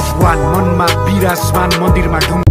भगवान मनमा विराजमान मन्दिरमा ढुङ्गा